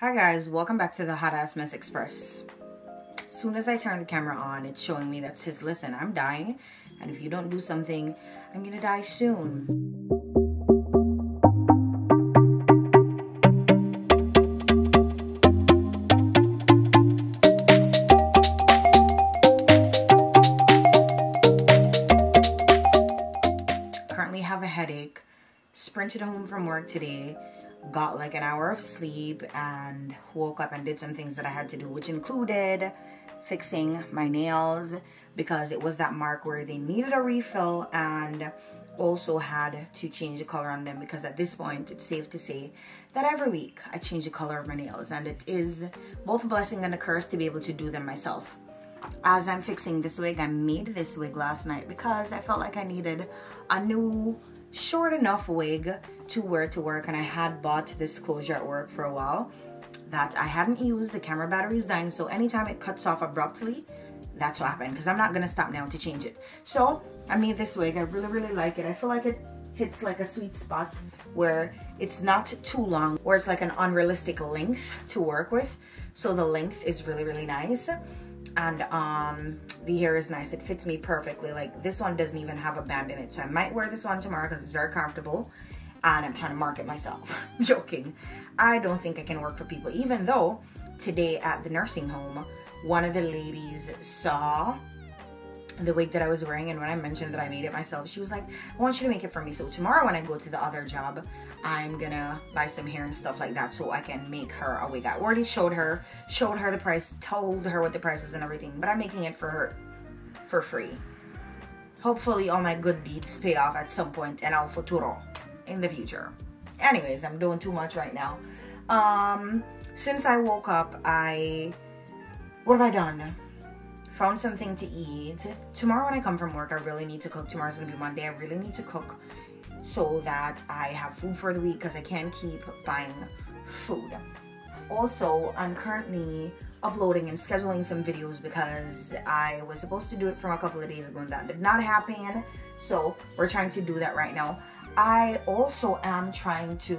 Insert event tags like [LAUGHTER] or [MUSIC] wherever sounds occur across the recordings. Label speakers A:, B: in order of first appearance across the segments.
A: Hi guys, welcome back to the Hot Ass Mess Express. As soon as I turn the camera on, it's showing me that says, listen, I'm dying, and if you don't do something, I'm gonna die soon. Currently have a headache, sprinted home from work today, got like an hour of sleep and woke up and did some things that I had to do, which included fixing my nails because it was that mark where they needed a refill and also had to change the color on them because at this point it's safe to say that every week I change the color of my nails and it is both a blessing and a curse to be able to do them myself. As I'm fixing this wig, I made this wig last night because I felt like I needed a new short enough wig to wear to work and I had bought this closure at work for a while that I hadn't used. The camera battery is dying so anytime it cuts off abruptly that's what happened because I'm not gonna stop now to change it. So I made this wig. I really really like it. I feel like it hits like a sweet spot where it's not too long or it's like an unrealistic length to work with. So the length is really really nice and um the hair is nice. It fits me perfectly. Like this one doesn't even have a band in it. So i might wear this one tomorrow because it's very comfortable and i'm trying to market myself. [LAUGHS] Joking. I don't think i can work for people. Even though today at the nursing home one of the ladies saw the wig that I was wearing and when I mentioned that I made it myself she was like I want you to make it for me. So tomorrow when I go to the other job I'm gonna buy some hair and stuff like that so I can make her a wig. I already showed her showed her the price told her what the price is and everything but I'm making it for her for free. Hopefully all my good deeds pay off at some point and I'll futuro in the future. Anyways I'm doing too much right now. Um since I woke up I what have I done found something to eat. Tomorrow when I come from work, I really need to cook. Tomorrow's gonna be Monday. I really need to cook so that I have food for the week because I can't keep buying food. Also, I'm currently uploading and scheduling some videos because I was supposed to do it from a couple of days ago and that did not happen. So we're trying to do that right now. I also am trying to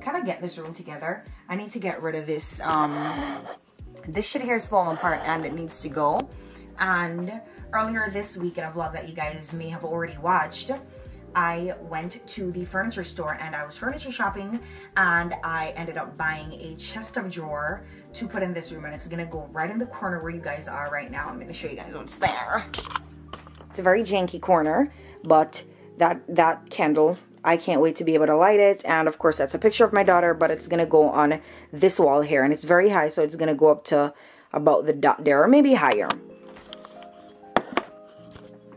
A: kind of get this room together. I need to get rid of this um this shit here is falling apart and it needs to go and earlier this week in a vlog that you guys may have already watched I went to the furniture store and I was furniture shopping and I ended up buying a chest of drawer to put in this room and it's gonna go right in the corner where you guys are right now. I'm gonna show you guys what's there. It's a very janky corner, but that, that candle, I can't wait to be able to light it. And of course that's a picture of my daughter, but it's gonna go on this wall here and it's very high so it's gonna go up to about the dot there or maybe higher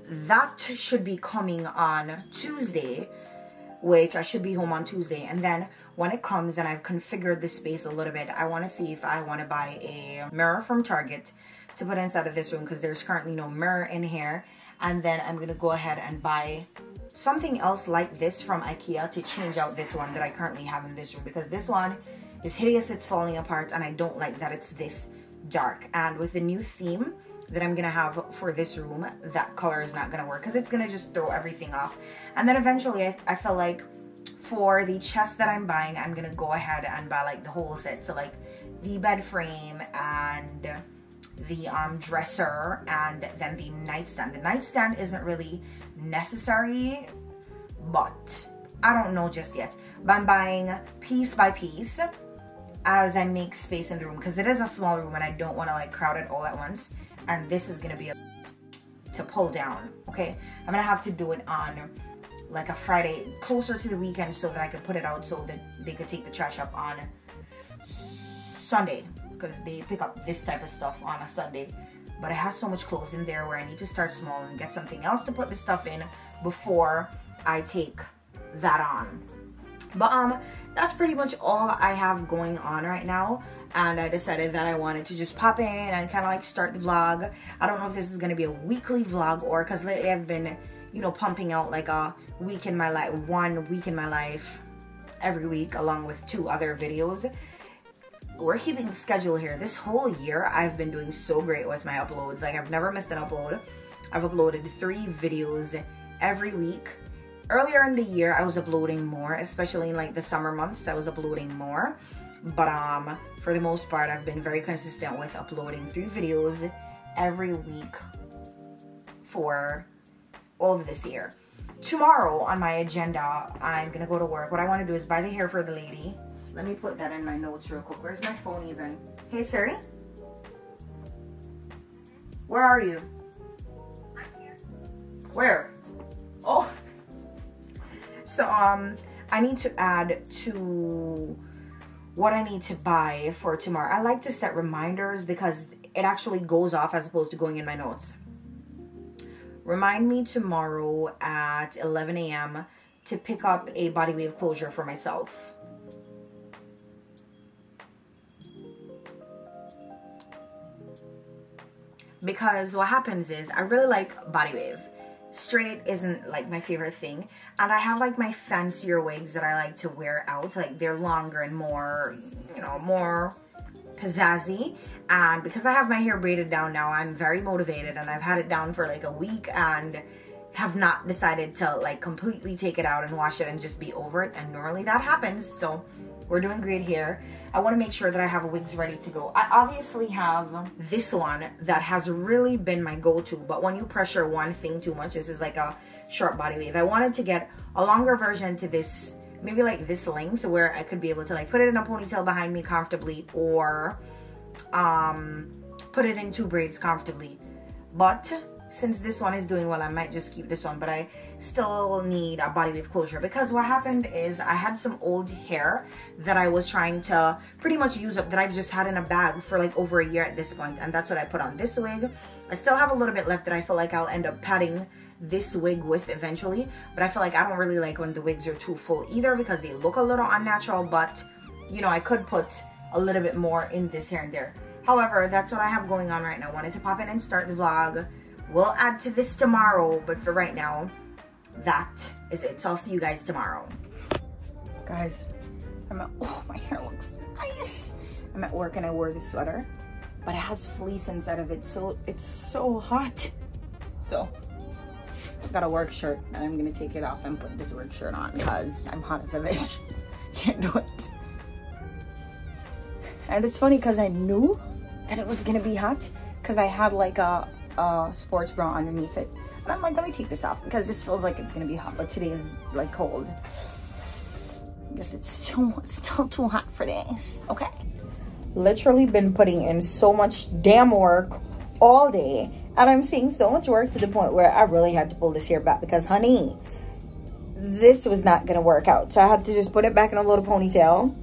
A: that should be coming on Tuesday which I should be home on Tuesday. And then when it comes and I've configured the space a little bit I want to see if I want to buy a mirror from Target to put inside of this room because there's currently no mirror in here. And then I'm gonna go ahead and buy something else like this from Ikea to change out this one that I currently have in this room because this one is hideous it's falling apart and I don't like that it's this dark. And with the new theme that I'm gonna have for this room, that color is not gonna work because it's gonna just throw everything off. And then eventually I, I feel like for the chest that I'm buying, I'm gonna go ahead and buy like the whole set. So like the bed frame and the um, dresser and then the nightstand. The nightstand isn't really necessary, but I don't know just yet. But I'm buying piece by piece as I make space in the room because it is a small room and I don't want to like crowd it all at once and this is gonna be a to pull down okay? I'm gonna have to do it on like a Friday closer to the weekend so that I could put it out so that they could take the trash up on Sunday because they pick up this type of stuff on a Sunday. But I have so much clothes in there where I need to start small and get something else to put the stuff in before I take that on. But um that's pretty much all I have going on right now and I decided that I wanted to just pop in and kind of like start the vlog. I don't know if this is going to be a weekly vlog or because lately I've been, you know, pumping out like a week in my life, one week in my life every week along with two other videos. We're keeping the schedule here. This whole year I've been doing so great with my uploads. Like I've never missed an upload. I've uploaded three videos every week. Earlier in the year I was uploading more, especially in like the summer months I was uploading more but um for the most part, I've been very consistent with uploading three videos every week for all of this year. Tomorrow on my agenda, I'm gonna go to work. What I wanna do is buy the hair for the lady. Let me put that in my notes real quick. Where's my phone even? Hey Siri? Where are you? Where? Oh. So um I need to add to what I need to buy for tomorrow. I like to set reminders because it actually goes off as opposed to going in my notes. Remind me tomorrow at 11 a.m. to pick up a body wave closure for myself. Because what happens is I really like body wave. Straight isn't like my favorite thing. And I have like my fancier wigs that I like to wear out. Like they're longer and more, you know, more pizzazzy. And because I have my hair braided down now I'm very motivated and I've had it down for like a week and have not decided to like completely take it out and wash it and just be over it. And normally that happens so we're doing great here. I want to make sure that I have wigs ready to go. I obviously have this one that has really been my go-to but when you pressure one thing too much this is like a short body wave I wanted to get a longer version to this maybe like this length where I could be able to like put it in a ponytail behind me comfortably or um, put it in two braids comfortably. But since this one is doing well, I might just keep this one. But I still need a body wave closure because what happened is I had some old hair that I was trying to pretty much use up that I've just had in a bag for like over a year at this. And that's what I put on this wig. I still have a little bit left that I feel like I'll end up padding this wig with eventually. But I feel like I don't really like when the wigs are too full either because they look a little unnatural. But, you know, I could put a little bit more in this here and there. However, that's what I have going on right now. Wanted to pop in and start the vlog. We'll add to this tomorrow, but for right now, that is it. So I'll see you guys tomorrow. Guys, I'm at, oh, my hair looks nice. I'm at work and I wore this sweater, but it has fleece inside of it, so it's so hot. So, got a work shirt and I'm gonna take it off and put this work shirt on because I'm hot as a bitch. [LAUGHS] Can't do it. And it's funny because I knew that it was gonna be hot because I had like a, a sports bra underneath it. And I'm like, let me take this off because this feels like it's gonna be hot, but today is like cold. I guess it's [LAUGHS] still, it's still too hot for this, okay? Literally been putting in so much damn work all day and I'm seeing so much work to the point where I really had to pull this hair back because honey, this was not gonna work out. So I had to just put it back in a little ponytail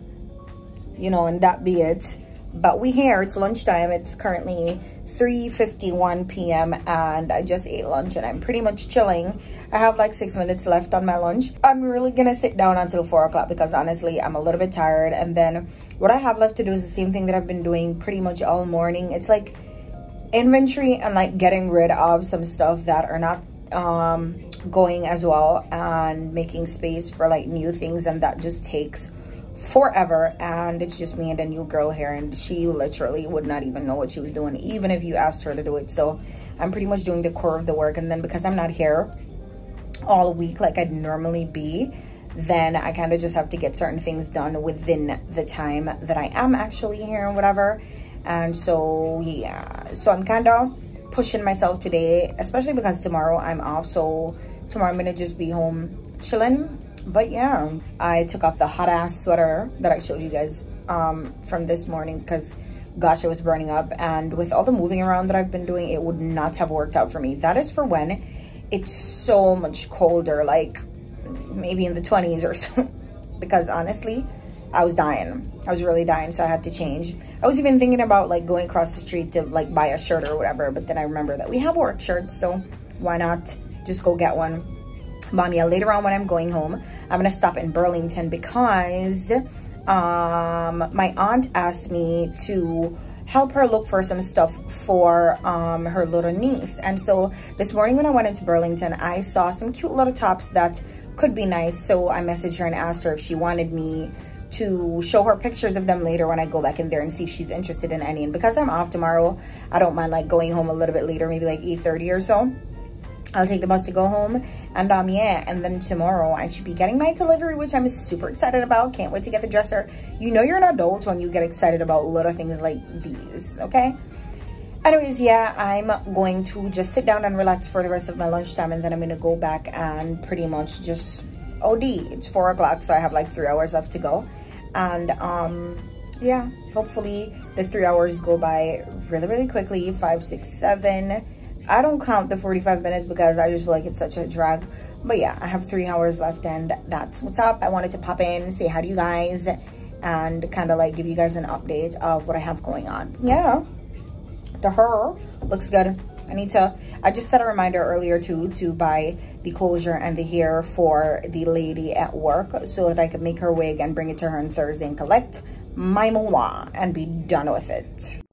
A: you know, and that be it. But we here, it's lunchtime. It's currently 3.51 p.m. and I just ate lunch and I'm pretty much chilling. I have like six minutes left on my lunch. I'm really gonna sit down until four o'clock because honestly, I'm a little bit tired. And then what I have left to do is the same thing that I've been doing pretty much all morning. It's like inventory and like getting rid of some stuff that are not um, going as well and making space for like new things and that just takes forever. And it's just me and a new girl here and she literally would not even know what she was doing even if you asked her to do it. So i'm pretty much doing the core of the work and then because i'm not here all week like i'd normally be then i kind of just have to get certain things done within the time that i am actually here and whatever and so yeah. So i'm kind of pushing myself today especially because tomorrow i'm off. So tomorrow i'm gonna just be home chilling. But yeah i took off the hot ass sweater that i showed you guys um, from this morning because gosh it was burning up. And with all the moving around that i've been doing it would not have worked out for me. That is for when it's so much colder like maybe in the 20s or so. [LAUGHS] Because honestly i was dying i was really dying so i had to change i was even thinking about like going across the street to like buy a shirt or whatever but then i remember that we have work shirts so why not just go get one mommy later on when i'm going home I'm gonna stop in Burlington because um, my aunt asked me to help her look for some stuff for um, her little niece. And so this morning when I went into Burlington, I saw some cute little tops that could be nice. So I messaged her and asked her if she wanted me to show her pictures of them later when I go back in there and see if she's interested in any. And because I'm off tomorrow, I don't mind like going home a little bit later, maybe like 8.30 or so. I'll take the bus to go home and um yeah and then tomorrow I should be getting my delivery which I'm super excited about. Can't wait to get the dresser. You know you're an adult when you get excited about little things like these okay? Anyways yeah I'm going to just sit down and relax for the rest of my lunchtime and then I'm gonna go back and pretty much just OD it's four o'clock so I have like three hours left to go and um yeah hopefully the three hours go by really really quickly five six seven I don't count the 45 minutes because I just feel like it's such a drag. But yeah, I have three hours left and that's what's up. I wanted to pop in, say hi to you guys and kind of like give you guys an update of what I have going on. Yeah, the hair looks good. I need to, I just set a reminder earlier too to buy the closure and the hair for the lady at work so that I could make her wig and bring it to her on Thursday and collect my moolah and be done with it.